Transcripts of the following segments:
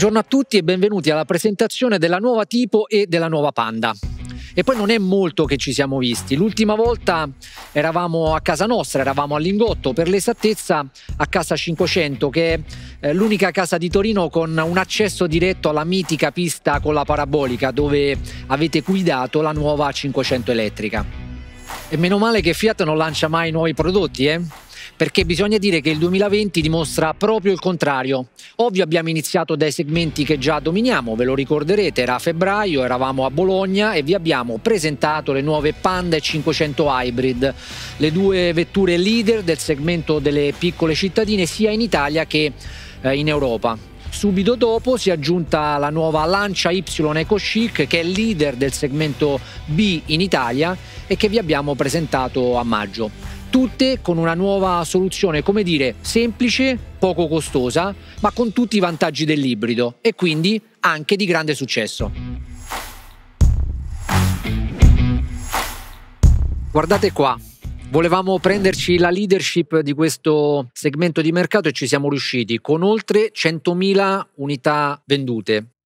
Buongiorno a tutti e benvenuti alla presentazione della nuova Tipo e della nuova Panda. E poi non è molto che ci siamo visti. L'ultima volta eravamo a casa nostra, eravamo a Lingotto, per l'esattezza a casa 500, che è eh, l'unica casa di Torino con un accesso diretto alla mitica pista con la parabolica dove avete guidato la nuova 500 elettrica. E meno male che Fiat non lancia mai nuovi prodotti, eh? Perché bisogna dire che il 2020 dimostra proprio il contrario. Ovvio abbiamo iniziato dai segmenti che già dominiamo, ve lo ricorderete, era a febbraio, eravamo a Bologna e vi abbiamo presentato le nuove Panda 500 Hybrid, le due vetture leader del segmento delle piccole cittadine sia in Italia che eh, in Europa. Subito dopo si è aggiunta la nuova Lancia Y Eco che è leader del segmento B in Italia e che vi abbiamo presentato a maggio tutte con una nuova soluzione, come dire, semplice, poco costosa, ma con tutti i vantaggi dell'ibrido e quindi anche di grande successo. Guardate qua, volevamo prenderci la leadership di questo segmento di mercato e ci siamo riusciti con oltre 100.000 unità vendute.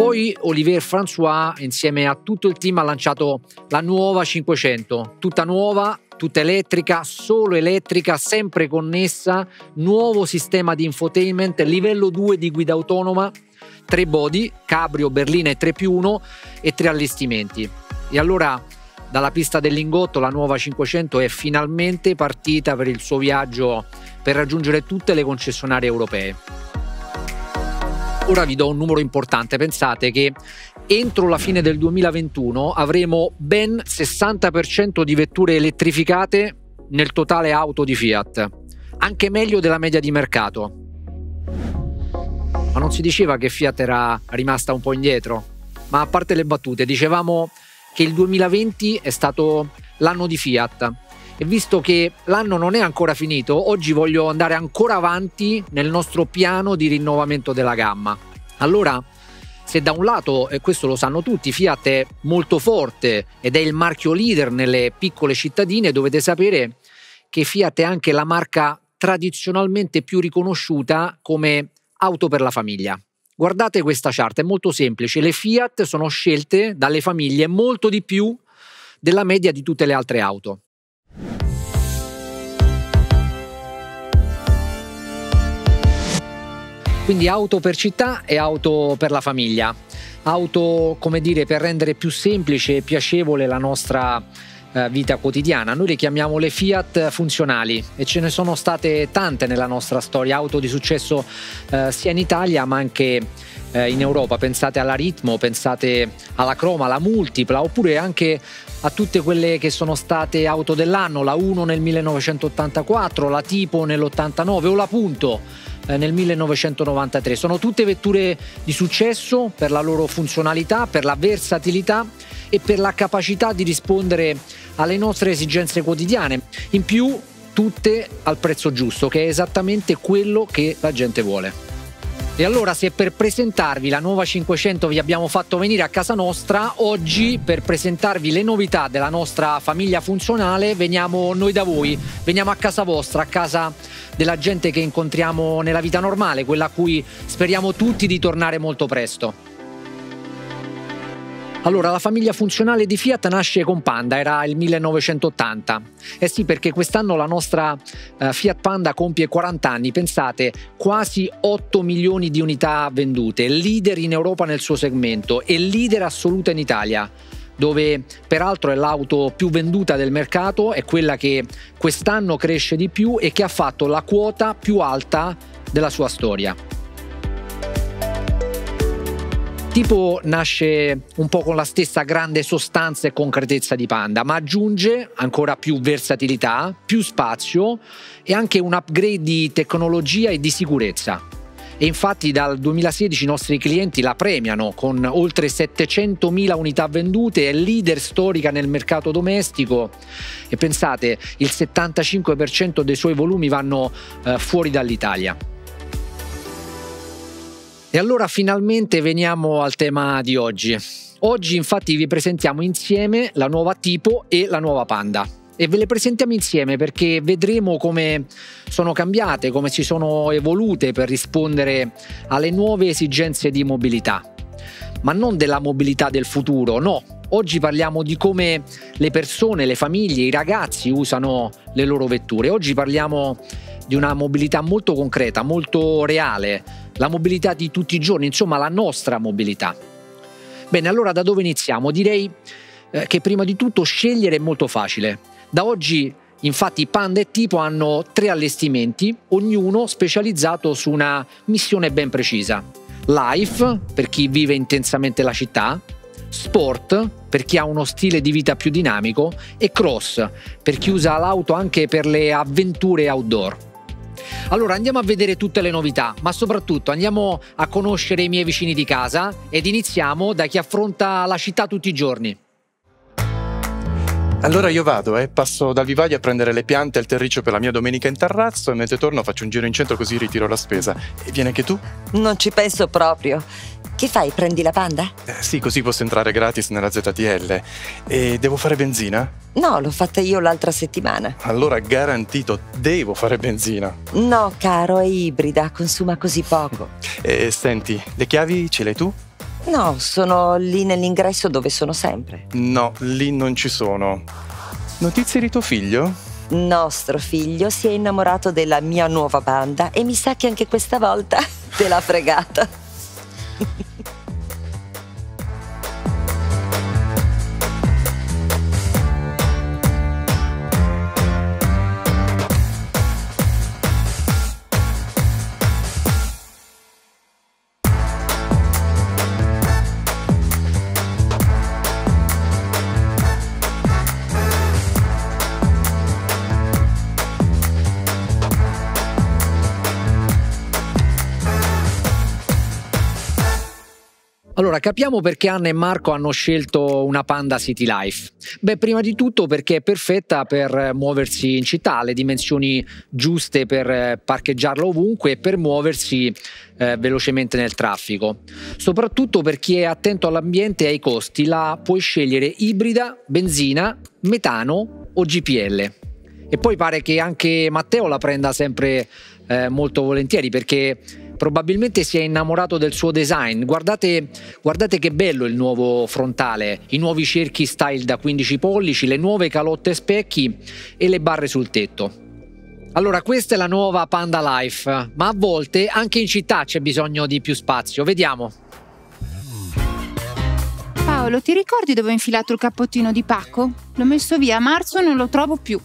Poi Olivier François insieme a tutto il team ha lanciato la nuova 500, tutta nuova, tutta elettrica, solo elettrica, sempre connessa, nuovo sistema di infotainment, livello 2 di guida autonoma, tre body, cabrio, berlina e 3 più 1 e tre allestimenti. E allora dalla pista del Lingotto la nuova 500 è finalmente partita per il suo viaggio per raggiungere tutte le concessionarie europee. Ora vi do un numero importante, pensate che entro la fine del 2021 avremo ben 60% di vetture elettrificate nel totale auto di Fiat, anche meglio della media di mercato. Ma non si diceva che Fiat era rimasta un po' indietro? Ma a parte le battute, dicevamo che il 2020 è stato l'anno di Fiat e visto che l'anno non è ancora finito, oggi voglio andare ancora avanti nel nostro piano di rinnovamento della gamma. Allora, se da un lato, e questo lo sanno tutti, Fiat è molto forte ed è il marchio leader nelle piccole cittadine, dovete sapere che Fiat è anche la marca tradizionalmente più riconosciuta come auto per la famiglia. Guardate questa chart, è molto semplice, le Fiat sono scelte dalle famiglie molto di più della media di tutte le altre auto. Quindi auto per città e auto per la famiglia. Auto, come dire, per rendere più semplice e piacevole la nostra eh, vita quotidiana. Noi le chiamiamo le Fiat funzionali e ce ne sono state tante nella nostra storia, auto di successo eh, sia in Italia ma anche eh, in Europa. Pensate alla Ritmo, pensate alla Croma, alla Multipla oppure anche a tutte quelle che sono state auto dell'anno, la 1 nel 1984, la Tipo nell'89 o la Punto eh, nel 1993. Sono tutte vetture di successo per la loro funzionalità, per la versatilità e per la capacità di rispondere alle nostre esigenze quotidiane. In più, tutte al prezzo giusto, che è esattamente quello che la gente vuole. E allora se per presentarvi la nuova 500 vi abbiamo fatto venire a casa nostra, oggi per presentarvi le novità della nostra famiglia funzionale veniamo noi da voi, veniamo a casa vostra, a casa della gente che incontriamo nella vita normale, quella a cui speriamo tutti di tornare molto presto. Allora, la famiglia funzionale di Fiat nasce con Panda, era il 1980. Eh sì, perché quest'anno la nostra uh, Fiat Panda compie 40 anni, pensate, quasi 8 milioni di unità vendute, leader in Europa nel suo segmento e leader assoluta in Italia dove peraltro è l'auto più venduta del mercato, è quella che quest'anno cresce di più e che ha fatto la quota più alta della sua storia. Tipo nasce un po' con la stessa grande sostanza e concretezza di Panda, ma aggiunge ancora più versatilità, più spazio e anche un upgrade di tecnologia e di sicurezza. E infatti dal 2016 i nostri clienti la premiano con oltre 700.000 unità vendute, è leader storica nel mercato domestico e pensate il 75% dei suoi volumi vanno eh, fuori dall'Italia. E allora finalmente veniamo al tema di oggi. Oggi infatti vi presentiamo insieme la nuova Tipo e la nuova Panda. e ve le presentiamo insieme perché vedremo come sono cambiate, come si sono evolute per rispondere alle nuove esigenze di mobilità. Ma non della mobilità del futuro, no. Oggi parliamo di come le persone, le famiglie, i ragazzi usano le loro vetture. Oggi parliamo di una mobilità molto concreta, molto reale, la mobilità di tutti i giorni, insomma la nostra mobilità. Bene, allora da dove iniziamo? Direi eh, che prima di tutto scegliere è molto facile. Da oggi infatti Panda e Tipo hanno tre allestimenti, ognuno specializzato su una missione ben precisa. Life per chi vive intensamente la città, Sport per chi ha uno stile di vita più dinamico e Cross per chi usa l'auto anche per le avventure outdoor. Allora andiamo a vedere tutte le novità, ma soprattutto andiamo a conoscere i miei vicini di casa ed iniziamo da chi affronta la città tutti i giorni. Allora io vado, eh, passo dal vivaio a prendere le piante e il terriccio per la mia domenica in terrazzo e mentre torno faccio un giro in centro così ritiro la spesa. E vieni anche tu? Non ci penso proprio. Che fai? Prendi la panda? Eh, sì, così posso entrare gratis nella ZTL. E devo fare benzina? No, l'ho fatta io l'altra settimana. Allora garantito, devo fare benzina. No, caro, è ibrida, consuma così poco. E senti, le chiavi ce le hai tu? No, sono lì nell'ingresso dove sono sempre. No, lì non ci sono. Notizie di tuo figlio? Nostro figlio si è innamorato della mia nuova banda e mi sa che anche questa volta te l'ha fregata. Allora, capiamo perché Anna e Marco hanno scelto una Panda City Life. Beh, prima di tutto perché è perfetta per muoversi in città, ha le dimensioni giuste per parcheggiarla ovunque e per muoversi eh, velocemente nel traffico. Soprattutto per chi è attento all'ambiente e ai costi, la puoi scegliere ibrida, benzina, metano o GPL. E poi pare che anche Matteo la prenda sempre eh, molto volentieri perché probabilmente si è innamorato del suo design. Guardate, guardate che bello il nuovo frontale, i nuovi cerchi style da 15 pollici, le nuove calotte specchi e le barre sul tetto. Allora, questa è la nuova Panda Life, ma a volte anche in città c'è bisogno di più spazio. Vediamo. Paolo, ti ricordi dove ho infilato il cappottino di Paco? L'ho messo via a marzo e non lo trovo più.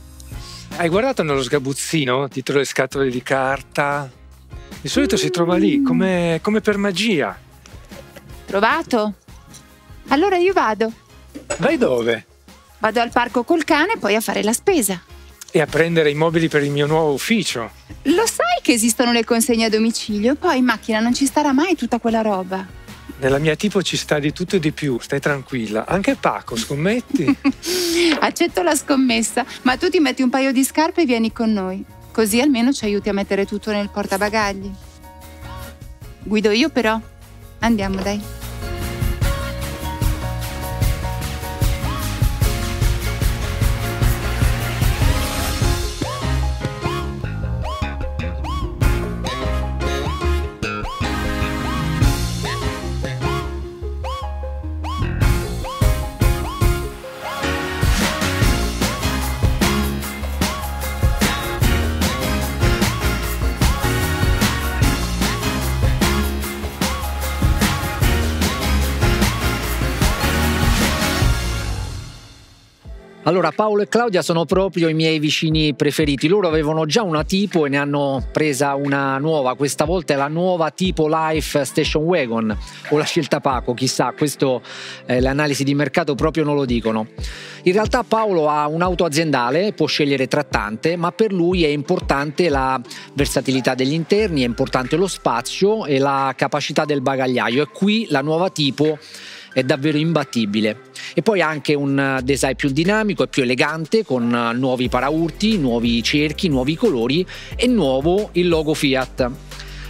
Hai guardato nello sgabuzzino, dietro le scatole di carta? Di solito si trova lì, come, come per magia. Trovato? Allora io vado. Vai dove? Vado al parco col cane e poi a fare la spesa. E a prendere i mobili per il mio nuovo ufficio. Lo sai che esistono le consegne a domicilio? Poi in macchina non ci starà mai tutta quella roba. Nella mia tipo ci sta di tutto e di più, stai tranquilla. Anche Paco, scommetti? Accetto la scommessa, ma tu ti metti un paio di scarpe e vieni con noi. Così almeno ci aiuti a mettere tutto nel portabagagli. Guido io però. Andiamo, dai. Allora, Paolo e Claudia sono proprio i miei vicini preferiti. Loro avevano già una tipo e ne hanno presa una nuova. Questa volta è la nuova tipo Life Station Wagon o la scelta Paco, chissà, questo eh, le analisi di mercato proprio non lo dicono. In realtà Paolo ha un'auto aziendale, può scegliere trattante, ma per lui è importante la versatilità degli interni, è importante lo spazio e la capacità del bagagliaio e qui la nuova tipo è davvero imbattibile. E poi anche un design più dinamico e più elegante con nuovi paraurti, nuovi cerchi, nuovi colori e nuovo il logo Fiat.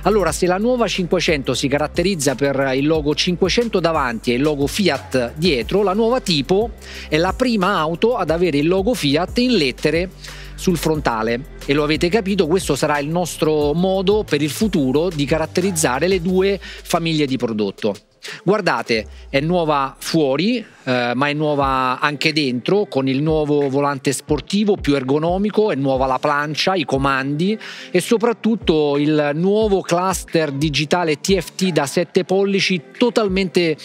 Allora, se la nuova 500 si caratterizza per il logo 500 davanti e il logo Fiat dietro, la nuova Tipo è la prima auto ad avere il logo Fiat in lettere sul frontale e lo avete capito, questo sarà il nostro modo per il futuro di caratterizzare le due famiglie di prodotto. Guardate, è nuova fuori, eh, ma è nuova anche dentro, con il nuovo volante sportivo più ergonomico, è nuova la plancia, i comandi e soprattutto il nuovo cluster digitale TFT da 7 pollici totalmente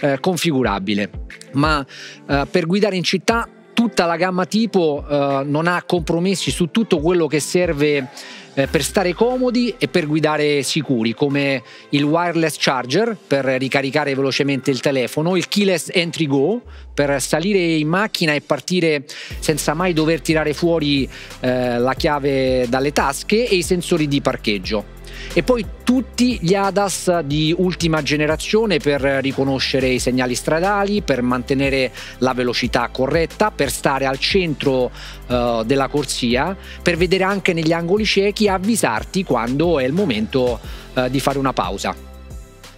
eh, configurabile. Ma eh, per guidare in città tutta la gamma tipo eh, non ha compromessi su tutto quello che serve eh, per stare comodi e per guidare sicuri, come il wireless charger per ricaricare velocemente il telefono, il keyless entry go per salire in macchina e partire senza mai dover tirare fuori eh, la chiave dalle tasche e i sensori di parcheggio e poi tutti gli ADAS di ultima generazione per riconoscere i segnali stradali, per mantenere la velocità corretta, per stare al centro uh, della corsia, per vedere anche negli angoli ciechi e avvisarti quando è il momento uh, di fare una pausa.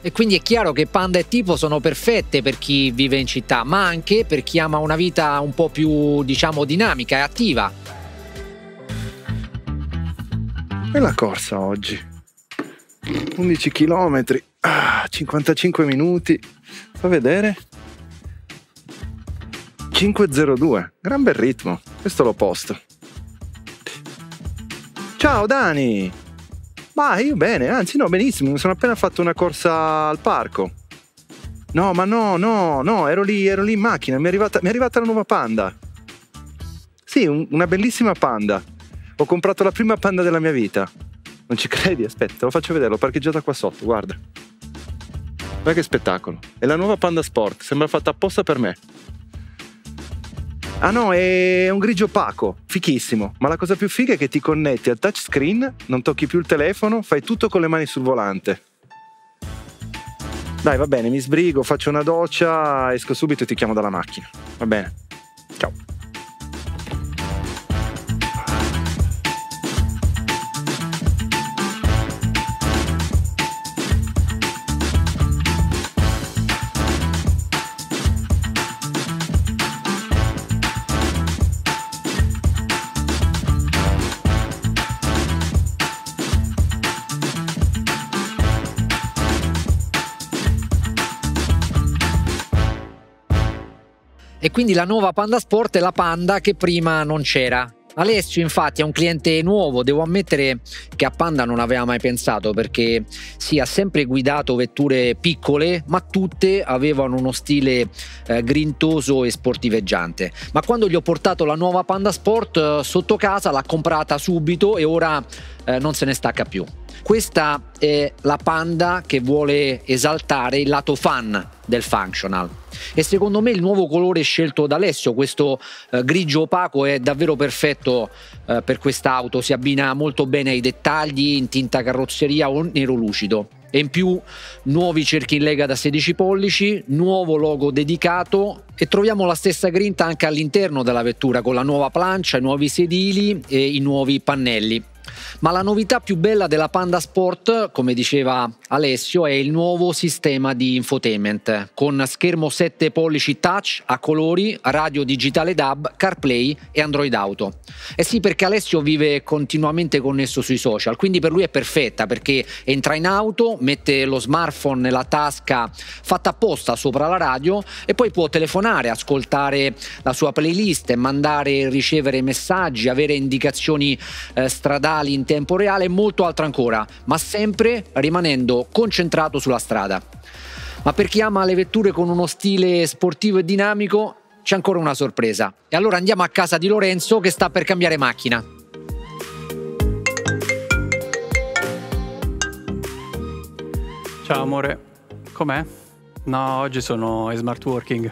E quindi è chiaro che Panda e Tipo sono perfette per chi vive in città, ma anche per chi ama una vita un po' più, diciamo, dinamica e attiva. E la corsa oggi? 11 km, ah, 55 minuti, fa vedere. 5.02, gran bel ritmo, questo l'ho posto. Ciao Dani! Ma io bene, anzi no, benissimo, mi sono appena fatto una corsa al parco. No, ma no, no, no, ero lì, ero lì in macchina, mi è arrivata, mi è arrivata la nuova Panda. Sì, un, una bellissima Panda. Ho comprato la prima Panda della mia vita. Non ci credi? Aspetta, lo faccio vedere, l'ho parcheggiata qua sotto, guarda. Guarda che spettacolo. È la nuova Panda Sport, sembra fatta apposta per me. Ah no, è un grigio opaco, fichissimo. Ma la cosa più figa è che ti connetti al touchscreen, non tocchi più il telefono, fai tutto con le mani sul volante. Dai, va bene, mi sbrigo, faccio una doccia, esco subito e ti chiamo dalla macchina. Va bene. Quindi la nuova Panda Sport è la Panda che prima non c'era. Alessio infatti è un cliente nuovo, devo ammettere che a Panda non aveva mai pensato perché sì, ha sempre guidato vetture piccole ma tutte avevano uno stile eh, grintoso e sportiveggiante. Ma quando gli ho portato la nuova Panda Sport eh, sotto casa l'ha comprata subito e ora eh, non se ne stacca più. Questa è la Panda che vuole esaltare il lato fan del functional e secondo me il nuovo colore scelto da Alessio, questo eh, grigio opaco, è davvero perfetto eh, per quest'auto, si abbina molto bene ai dettagli in tinta carrozzeria o nero lucido. E in più nuovi cerchi in lega da 16 pollici, nuovo logo dedicato e troviamo la stessa grinta anche all'interno della vettura con la nuova plancia, i nuovi sedili e i nuovi pannelli. Ma la novità più bella della Panda Sport, come diceva Alessio, è il nuovo sistema di infotainment con schermo 7 pollici touch a colori, radio digitale DAB, CarPlay e Android Auto. Eh sì, perché Alessio vive continuamente connesso sui social, quindi per lui è perfetta perché entra in auto, mette lo smartphone nella tasca fatta apposta sopra la radio e poi può telefonare, ascoltare la sua playlist, mandare e ricevere messaggi, avere indicazioni eh, stradali in tempo reale e molto altro ancora, ma sempre rimanendo concentrato sulla strada. Ma per chi ama le vetture con uno stile sportivo e dinamico, c'è ancora una sorpresa. E allora andiamo a casa di Lorenzo che sta per cambiare macchina. Ciao amore, com'è? No, oggi sono in smart working.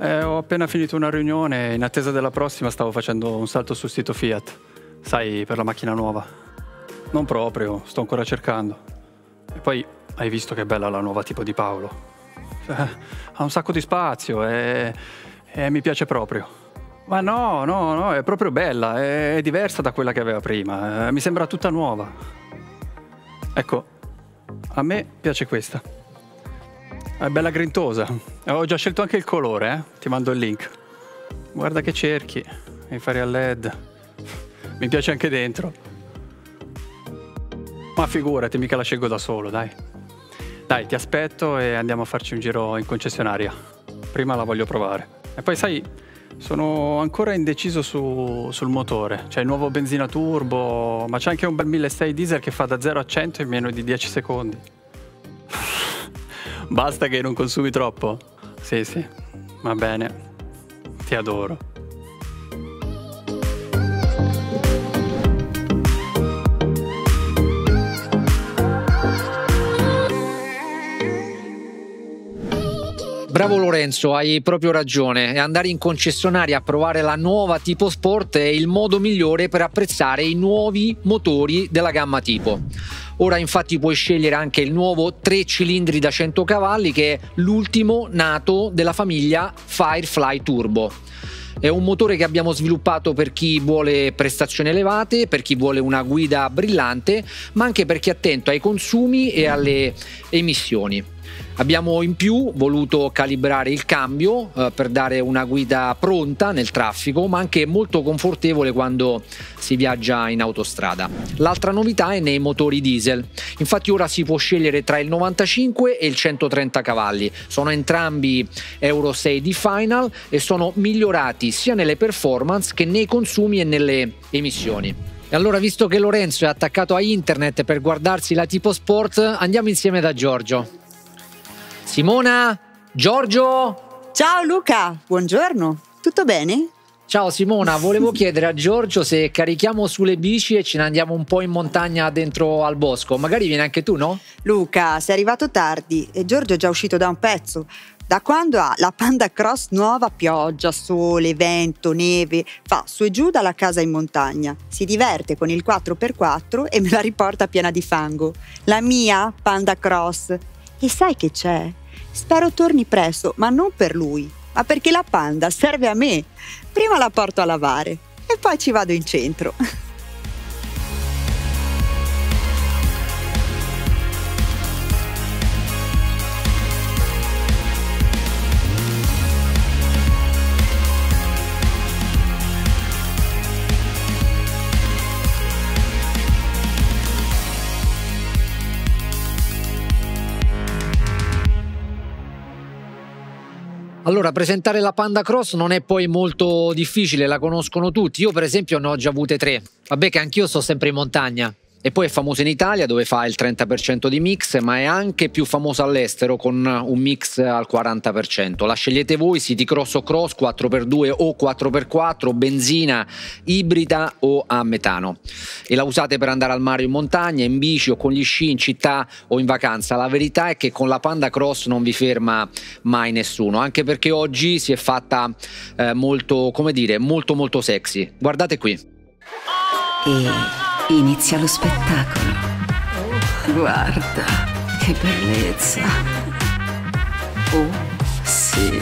Eh, ho appena finito una riunione e in attesa della prossima stavo facendo un salto sul sito Fiat. Sai, per la macchina nuova. Non proprio, sto ancora cercando. E poi hai visto che bella la nuova tipo di Paolo. Eh, ha un sacco di spazio e, e mi piace proprio. Ma no, no, no, è proprio bella, è diversa da quella che aveva prima. Eh, mi sembra tutta nuova. Ecco, a me piace questa. È bella grintosa. Ho già scelto anche il colore, eh? Ti mando il link. Guarda che cerchi. I fari a LED. Mi piace anche dentro. Ma figurati, mica la scelgo da solo, dai. Dai, ti aspetto e andiamo a farci un giro in concessionaria. Prima la voglio provare. E poi sai, sono ancora indeciso su- sul motore. C'è il nuovo benzina turbo, ma c'è anche un bel 1600 diesel che fa da 0 a 100 in meno di 10 secondi. Basta che non consumi troppo. Sì, sì, va bene. Ti adoro. Bravo Lorenzo, hai proprio ragione. Andare in concessionaria a provare la nuova tipo sport è il modo migliore per apprezzare i nuovi motori della gamma tipo. Ora infatti puoi scegliere anche il nuovo 3 cilindri da 100 cavalli che è l'ultimo nato della famiglia Firefly Turbo. È un motore che abbiamo sviluppato per chi vuole prestazioni elevate, per chi vuole una guida brillante, ma anche per chi è attento ai consumi e alle emissioni. Abbiamo in più voluto calibrare il cambio eh, per dare una guida pronta nel traffico, ma anche molto confortevole quando si viaggia in autostrada. L'altra novità è nei motori diesel. Infatti ora si può scegliere tra il 95 e il 130 cavalli. Sono entrambi Euro 6 di Final e sono migliorati sia nelle performance che nei consumi e nelle emissioni. E allora, visto che Lorenzo è attaccato a internet per guardarsi la tipo sport, andiamo insieme da Giorgio. Simona? Giorgio? Ciao Luca, buongiorno. Tutto bene? Ciao Simona, volevo chiedere a Giorgio se carichiamo sulle bici e ce ne andiamo un po' in montagna dentro al bosco. Magari vieni anche tu, no? Luca, sei arrivato tardi e Giorgio è già uscito da un pezzo. Da quando ha la Panda Cross nuova, pioggia, sole, vento, neve, fa su e giù dalla casa in montagna. Si diverte con il 4x4 e me la riporta piena di fango. La mia Panda Cross. E sai che c'è? Spero torni presto, ma non per lui, ma perché la Panda serve a me. Prima la porto a lavare e poi ci vado in centro. Allora, presentare la Panda Cross non è poi molto difficile, la conoscono tutti. Io, per esempio, ne ho già avute tre. Vabbè, che anch'io sto sempre in montagna. E poi è famosa in Italia dove fa il 30% di mix, ma è anche più famosa all'estero con un mix al 40%. La scegliete voi, City Cross o Cross, 4x2 o 4x4, benzina, ibrida o a metano. E la usate per andare al mare in montagna, in bici o con gli sci in città o in vacanza. La verità è che con la Panda Cross non vi ferma mai nessuno, anche perché oggi si è fatta eh, molto, come dire, molto molto sexy. Guardate qui. E inizia lo spettacolo. Guarda, che bellezza. Oh, sì,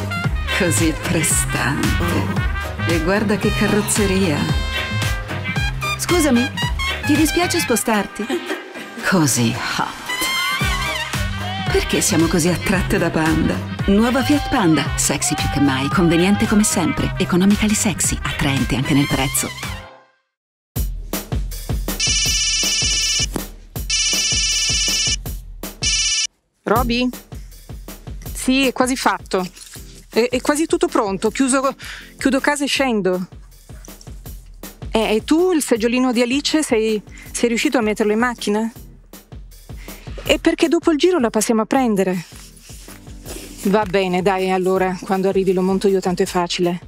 così prestante. E guarda che carrozzeria. Scusami, ti dispiace spostarti? Così hot. Perché siamo così attratte da Panda? Nuova Fiat Panda, sexy più che mai, conveniente come sempre, economically sexy, attraente anche nel prezzo. Roby? Sì, è quasi fatto. È, è quasi tutto pronto. Chiuso, chiudo casa e scendo. E, e tu, il seggiolino di Alice, sei, sei riuscito a metterlo in macchina? E perché dopo il giro la passiamo a prendere? Va bene, dai, allora, quando arrivi lo monto io, tanto è facile.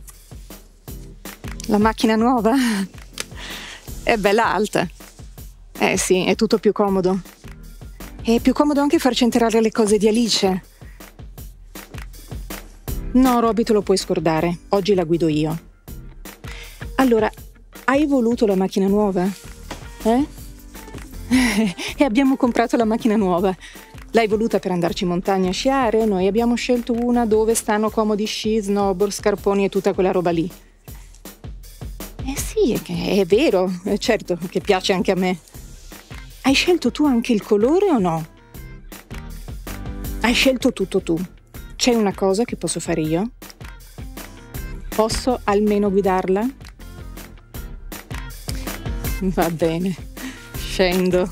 La macchina nuova? È bella alta. Eh sì, è tutto più comodo. È più comodo anche farci entrare le cose di Alice. No, Roby, te lo puoi scordare. Oggi la guido io. Allora, hai voluto la macchina nuova? Eh? e abbiamo comprato la macchina nuova. L'hai voluta per andarci in montagna a sciare? Noi abbiamo scelto una dove stanno comodi sci, snowboard, scarponi e tutta quella roba lì. Eh sì, è, è vero, è certo che piace anche a me. Hai scelto tu anche il colore o no? Hai scelto tutto tu. C'è una cosa che posso fare io? Posso almeno guidarla? Va bene, scendo.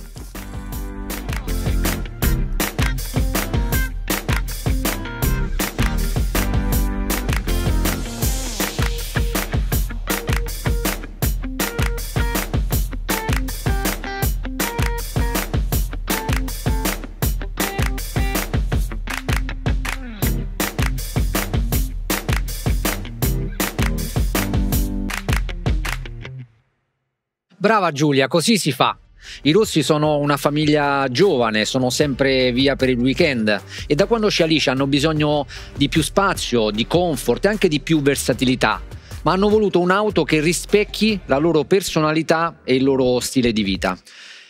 Brava Giulia, così si fa. I rossi sono una famiglia giovane, sono sempre via per il weekend e da quando c'è Alice hanno bisogno di più spazio, di comfort e anche di più versatilità, ma hanno voluto un'auto che rispecchi la loro personalità e il loro stile di vita.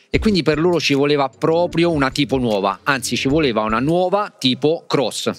E quindi per loro ci voleva proprio una tipo nuova, anzi ci voleva una nuova tipo cross.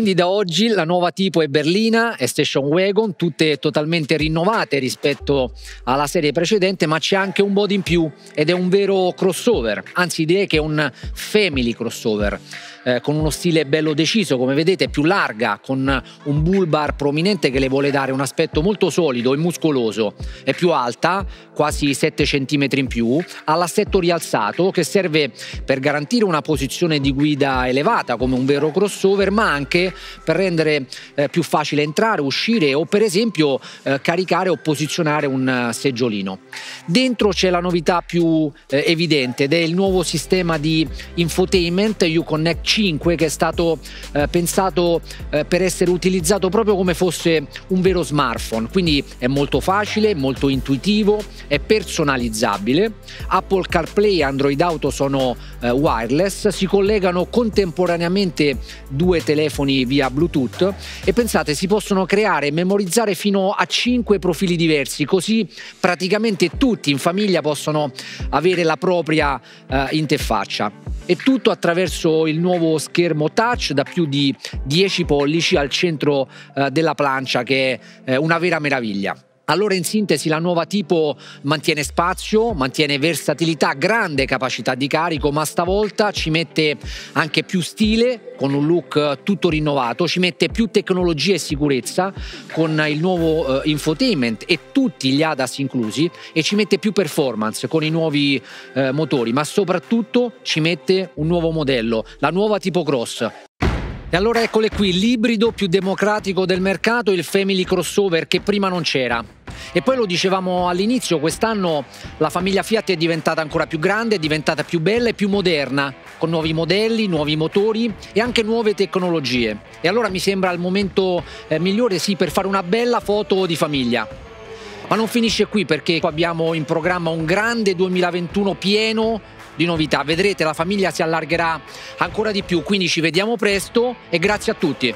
Quindi da oggi la nuova tipo è berlina e station wagon, tutte totalmente rinnovate rispetto alla serie precedente, ma c'è anche un body in più ed è un vero crossover, anzi direi che è un family crossover eh, con uno stile bello deciso, come vedete più larga, con un bull bar prominente che le vuole dare un aspetto molto solido e muscoloso. È più alta, quasi 7 cm in più, ha l'assetto rialzato che serve per garantire una posizione di guida elevata come un vero crossover, ma anche per rendere eh, più facile entrare, uscire o per esempio eh, caricare o posizionare un uh, seggiolino. Dentro c'è la novità più eh, evidente ed è il nuovo sistema di infotainment Uconnect 5 che è stato eh, pensato eh, per essere utilizzato proprio come fosse un vero smartphone, quindi è molto facile, molto intuitivo, è personalizzabile. Apple CarPlay e Android Auto sono eh, wireless, si collegano contemporaneamente due telefoni via Bluetooth e pensate si possono creare e memorizzare fino a 5 profili diversi, così praticamente tutti in famiglia possono avere la propria eh, interfaccia e tutto attraverso il nuovo schermo touch da più di 10 pollici al centro eh, della plancia che è eh, una vera meraviglia. Allora in sintesi la nuova tipo mantiene spazio, mantiene versatilità, grande capacità di carico, ma stavolta ci mette anche più stile con un look tutto rinnovato, ci mette più tecnologia e sicurezza con il nuovo eh, infotainment e tutti gli ADAS inclusi e ci mette più performance con i nuovi eh, motori, ma soprattutto ci mette un nuovo modello, la nuova tipo cross e allora eccole qui, l'ibrido più democratico del mercato, il family crossover che prima non c'era. E poi lo dicevamo all'inizio, quest'anno la famiglia Fiat è diventata ancora più grande, è diventata più bella e più moderna, con nuovi modelli, nuovi motori e anche nuove tecnologie. E allora mi sembra il momento eh, migliore sì per fare una bella foto di famiglia. Ma non finisce qui perché abbiamo in programma un grande 2021 pieno di novità. Vedrete, la famiglia si allargherà ancora di più, quindi ci vediamo presto e grazie a tutti.